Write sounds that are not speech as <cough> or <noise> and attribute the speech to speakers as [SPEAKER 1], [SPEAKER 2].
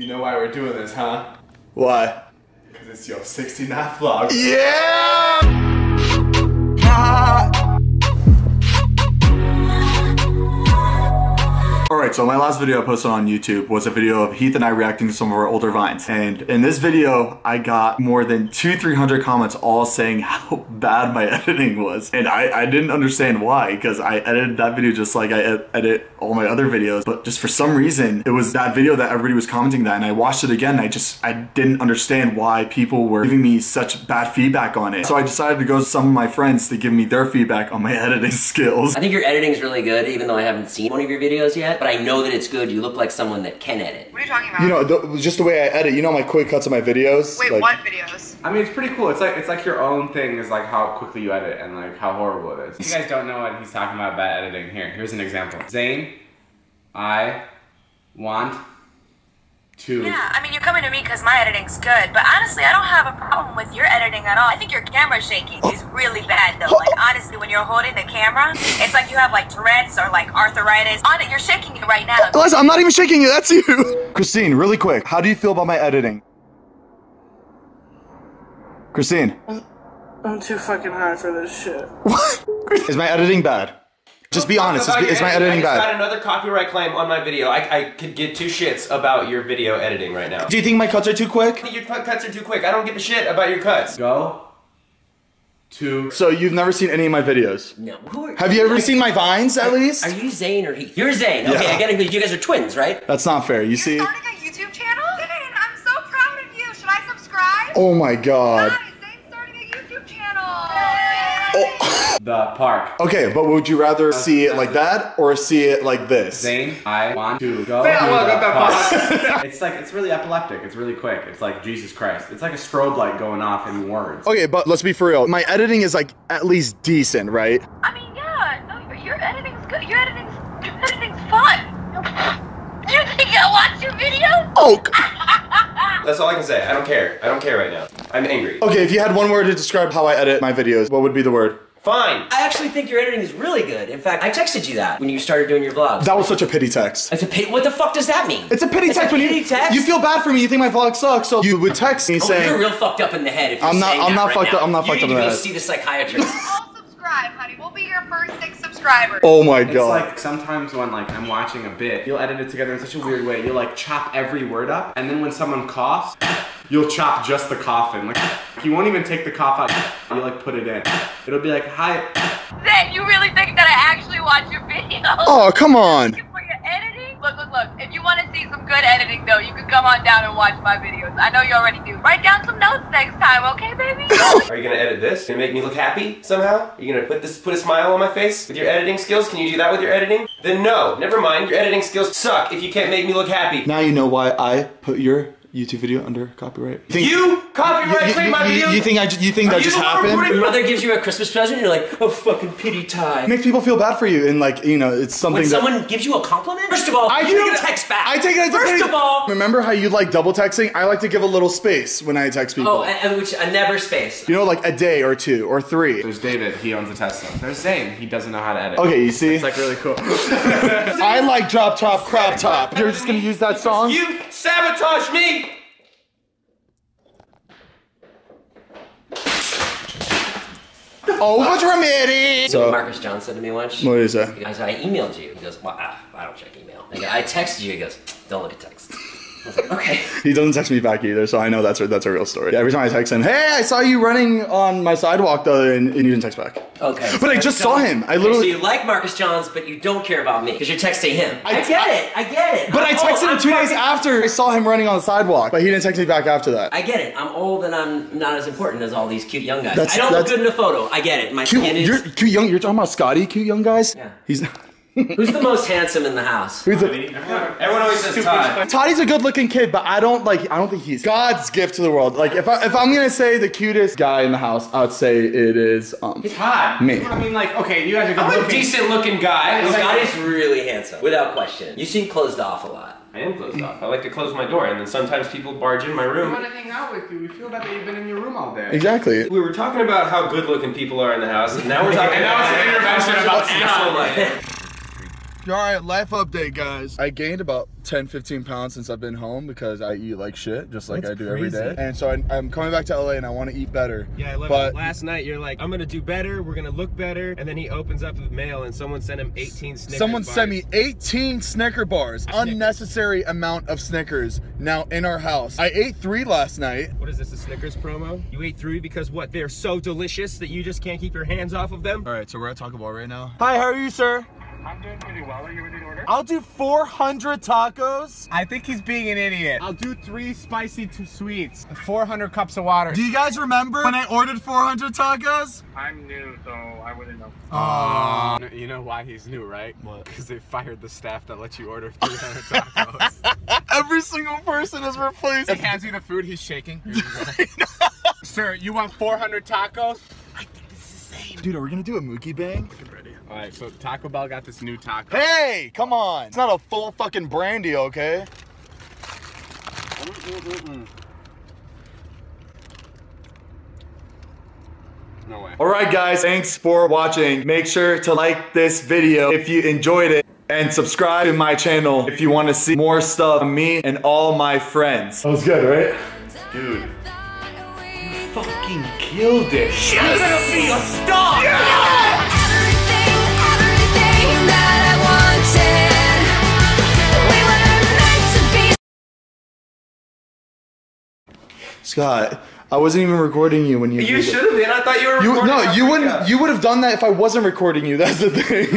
[SPEAKER 1] You know why we're doing this, huh?
[SPEAKER 2] Why?
[SPEAKER 1] Because it's your 69th vlog.
[SPEAKER 2] Yeah! Alright, so my last video I posted on YouTube was a video of Heath and I reacting to some of our older vines. And in this video, I got more than two, 300 comments all saying <laughs> how bad my <laughs> editing was. And I, I didn't understand why, because I edited that video just like I ed edit all my other videos. But just for some reason, it was that video that everybody was commenting that. And I watched it again, I just, I didn't understand why people were giving me such bad feedback on it. So I decided to go to some of my friends to give me their feedback on my <laughs> editing skills.
[SPEAKER 3] I think your editing is really good, even though I haven't seen one of your videos yet. But I know that it's good. You look like someone that can edit.
[SPEAKER 4] What are you talking about?
[SPEAKER 2] You know, the, just the way I edit, you know my quick cuts of my videos?
[SPEAKER 4] Wait,
[SPEAKER 2] Like-
[SPEAKER 4] what videos?
[SPEAKER 1] I mean, it's pretty cool. It's like it's like your own thing is like how quickly you edit and like how horrible it is. If you guys don't know what he's talking about about editing, here, here's an example. Zane, I want to.
[SPEAKER 5] Yeah, I mean, you're coming to me because my editing's good, but honestly, I don't have a problem with your editing at all. I think your camera shaking is really bad, though. Like, honestly, when you're holding the camera, it's like you have like Tourette's or like arthritis on it. You're shaking it right now.
[SPEAKER 2] Liza, I'm not even shaking you, that's you! <laughs> Christine, really quick, how do you feel about my editing? Christine,
[SPEAKER 6] I'm too fucking high for this shit.
[SPEAKER 2] what? <laughs> Is my editing bad? Just be honest, is, is my editing bad?
[SPEAKER 7] I just got another copyright claim on my video. I, I could give two shits about your video editing right now.
[SPEAKER 2] Do you think my cuts are too quick?
[SPEAKER 7] Your cuts are too quick. I don't give a shit about your cuts.
[SPEAKER 1] Go Two.
[SPEAKER 2] So you've never seen any of my videos?
[SPEAKER 3] No. Who are,
[SPEAKER 2] Have you ever seen my vines, at least?
[SPEAKER 3] Are you Zane or Heath? You're Zane. Okay,
[SPEAKER 2] Yeah.
[SPEAKER 3] I get it. 'cause You guys are twins, right?
[SPEAKER 2] That's not fair, you
[SPEAKER 4] You're
[SPEAKER 2] see?
[SPEAKER 4] starting a YouTube channel? Zane, I'm so proud of you. Should I subscribe?
[SPEAKER 2] Oh my god.
[SPEAKER 4] Guys, Zane's starting a YouTube channel.
[SPEAKER 1] The park.
[SPEAKER 2] Okay, but would you rather see it like that or see it like this?
[SPEAKER 1] Zane, I want to go.
[SPEAKER 7] Fail,
[SPEAKER 1] to
[SPEAKER 7] well,
[SPEAKER 1] the
[SPEAKER 7] go back.
[SPEAKER 1] park. <laughs> it's like it's really epileptic. It's really quick. It's like Jesus Christ. It's like a strobe light going off in words.
[SPEAKER 2] Okay, but let's be for real. My editing is like at least decent, right?
[SPEAKER 5] I mean, yeah, no, your, your editing's good. Your editing's, your editing's fun. You think I'll watch your video?
[SPEAKER 2] Oh, <laughs>
[SPEAKER 7] That's all I can say. I don't care. I don't care right now. I'm angry.
[SPEAKER 2] okay, if you had one word to describe how I edit my videos, what would be the word?
[SPEAKER 7] Fine.
[SPEAKER 3] I actually think your editing is really good. In fact, I texted you that when you started doing your vlogs.
[SPEAKER 2] That was such a pity text.
[SPEAKER 3] It's a pity. What the fuck does that mean?
[SPEAKER 2] It's a pity text when
[SPEAKER 3] pity
[SPEAKER 2] you
[SPEAKER 3] text?
[SPEAKER 2] you feel bad for me. You think my vlog sucks, so you would text me
[SPEAKER 3] Oh,
[SPEAKER 2] saying,
[SPEAKER 3] you're real fucked up in the head. If you're
[SPEAKER 2] I'm not- I'm not
[SPEAKER 3] right
[SPEAKER 2] fucked
[SPEAKER 3] now.
[SPEAKER 2] up- I'm not
[SPEAKER 3] you
[SPEAKER 2] fucked up
[SPEAKER 3] need to go see the psychiatrist.
[SPEAKER 4] All <laughs> <laughs> subscribe, honey. We'll be your first six subscribers.
[SPEAKER 2] "Oh my
[SPEAKER 1] It's
[SPEAKER 2] god."
[SPEAKER 1] like sometimes when like I'm watching a bit, you'll edit it together in such a weird way. You'll like chop every word up, and then when someone coughs, <laughs> you'll chop just the cough in. Like <laughs> you won't even take the cough out. <laughs> You like put it in. It'll be like hi.
[SPEAKER 5] Zane, you really think that I actually watch your videos?
[SPEAKER 2] oh, come on.
[SPEAKER 5] For your editing? Look, look, look. If you want to see some good editing, though, you can come on down and watch my videos. I know you already do. Write down some notes next time, okay, baby? <laughs>
[SPEAKER 7] Are you gonna edit this? Gonna make me look happy somehow? Are you gonna put this put a smile on my face with your editing skills? Can you do that with your editing? Then no, never mind. Your editing skills suck if you can't make me look happy.
[SPEAKER 2] Now you know why I put your YouTube video under copyright. Think-
[SPEAKER 7] You copyright
[SPEAKER 2] you,
[SPEAKER 7] claim my
[SPEAKER 2] you-
[SPEAKER 7] video.
[SPEAKER 2] you think I ju- you think
[SPEAKER 7] Are
[SPEAKER 2] that
[SPEAKER 7] you
[SPEAKER 2] just
[SPEAKER 7] the one
[SPEAKER 2] happened?
[SPEAKER 3] Your mother gives you a Christmas present, and you're like, oh, fucking pity time.
[SPEAKER 2] Makes people feel bad for you, and like you know, it's something
[SPEAKER 3] When
[SPEAKER 2] that.
[SPEAKER 3] someone gives you a compliment, first of all,
[SPEAKER 2] I
[SPEAKER 3] you
[SPEAKER 2] take
[SPEAKER 3] don't
[SPEAKER 2] it-
[SPEAKER 3] text back.
[SPEAKER 2] I take it as a
[SPEAKER 3] First
[SPEAKER 2] pity-
[SPEAKER 3] of all,
[SPEAKER 2] Remember how you like double texting? I like to give a little space when I text people.
[SPEAKER 3] oh, and, and which a never space.
[SPEAKER 2] you know, like a day or two or three.
[SPEAKER 1] There's David. He owns a Tesla. There's Zane. He doesn't know how to edit.
[SPEAKER 2] Okay, you see?
[SPEAKER 1] It's like really cool. <laughs>
[SPEAKER 2] I like drop top, crop top. You're just gonna use that song?
[SPEAKER 7] You sabotage me. <laughs>
[SPEAKER 2] Over dramatic.
[SPEAKER 3] So Marcus Johns said to me once.
[SPEAKER 2] What is that?
[SPEAKER 3] He goes, I emailed you. He goes, well, ah, I don't check email. I, go, I texted you. He goes, don't look at text. I was like, okay. <laughs>
[SPEAKER 2] He doesn't text me back either, so I know that's a, that's a real story. Every time I text him, hey, I saw you running on my sidewalk the other, and, and he didn't text back.
[SPEAKER 3] Okay.
[SPEAKER 2] But I just saw him. I
[SPEAKER 3] Okay,
[SPEAKER 2] literally.
[SPEAKER 3] So you like Marcus Johns, but you don't care about me because you're texting him.
[SPEAKER 2] I-
[SPEAKER 3] I, get it. I get it.
[SPEAKER 2] But I
[SPEAKER 3] I'm
[SPEAKER 2] texted
[SPEAKER 3] old,
[SPEAKER 2] him two
[SPEAKER 3] I'm
[SPEAKER 2] days after I saw him running on the sidewalk, but he didn't text me back after that.
[SPEAKER 3] I get it. I'm old and I'm not as important as all these cute young guys.
[SPEAKER 2] That's-
[SPEAKER 3] I don't look good in a photo. I get it. My
[SPEAKER 2] Cute,
[SPEAKER 3] skin is.
[SPEAKER 2] you're cute young. You're talking about Scotty, cute young guys.
[SPEAKER 3] Yeah.
[SPEAKER 2] He's.
[SPEAKER 3] Who's the most handsome in the house?
[SPEAKER 2] Who's the,
[SPEAKER 7] Everyone always says Todd.
[SPEAKER 2] Toddy's a good-looking kid, but I don't like. I don't think he's God's gift to the world. Like, if I if I'm gonna say the cutest guy in the house, I would say it is um.
[SPEAKER 1] Todd.
[SPEAKER 2] Me.
[SPEAKER 1] I mean, like, okay, you guys are good
[SPEAKER 7] I'm a decent looking guy.
[SPEAKER 3] This
[SPEAKER 7] Like-
[SPEAKER 3] really handsome, without question. You seem closed off a lot.
[SPEAKER 7] I am closed off. I like to close my door, and then sometimes people barge in my room.
[SPEAKER 1] We
[SPEAKER 7] room.
[SPEAKER 1] want to hang out with you. We feel bad that you've been in your room all day.
[SPEAKER 2] Exactly.
[SPEAKER 7] We were talking about how good looking people are in the house, and now we're talking <laughs>
[SPEAKER 1] And now it's an intervention about
[SPEAKER 7] asshole life. <laughs>
[SPEAKER 2] All right, life update, guys. I gained about 10, 15 pounds since I've been home because I eat like shit, just like
[SPEAKER 7] That's
[SPEAKER 2] I do every day. And so I, I'm coming back to LA and I want to eat better.
[SPEAKER 7] Yeah, I love
[SPEAKER 2] but
[SPEAKER 7] it. Last night you're like, I'm gonna do better. We're gonna look better, and then he opens up the mail and someone sent him 18 Snickers
[SPEAKER 2] Someone
[SPEAKER 7] bars.
[SPEAKER 2] sent me 18 Snicker bars, unnecessary amount of Snickers now in our house. I ate three last night.
[SPEAKER 7] What is this? A Snickers promo? You ate three because what? They're so delicious that you just can't keep your hands off of them.
[SPEAKER 2] All right, so we're at Taco Bell right now.
[SPEAKER 8] Hi, how are you, sir?
[SPEAKER 9] I'm doing pretty well. Are you ready to order?
[SPEAKER 8] I'll do 400 tacos.
[SPEAKER 6] I think he's being an idiot. I'll do three spicy two sweets, 400 cups of water.
[SPEAKER 2] Do you guys remember when I ordered 400 tacos?
[SPEAKER 9] I'm new, so I wouldn't know.
[SPEAKER 1] Uh, you know why he's new, right? What? Because they fired the staff that let you order 300 tacos. <laughs>
[SPEAKER 2] Every single person is replaced.
[SPEAKER 6] He hands you the food, he's shaking. Here you go. <laughs> Sir, you want 400 tacos? I think this is the same.
[SPEAKER 2] Dude, are we gonna do a mukbang?
[SPEAKER 1] All right, so Taco Bell got this new taco.
[SPEAKER 2] Hey, come on. It's not a full fucking brandy, okay?
[SPEAKER 1] No way.
[SPEAKER 2] All right, guys, thanks for watching. Make sure to like this video if you enjoyed it and subscribe to my channel if you want to see more stuff from me and all my friends. That was good, right? Dude, you fucking killed it. You're gonna be a star!
[SPEAKER 10] Everything,
[SPEAKER 2] Scott, I wasn't even recording you when you.
[SPEAKER 7] You should have been. I thought you were.
[SPEAKER 2] You
[SPEAKER 7] recording
[SPEAKER 2] no, you wouldn't.
[SPEAKER 7] Out.
[SPEAKER 2] You would have done that if I wasn't recording you. That's the thing.